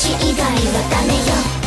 私以外はダメよ。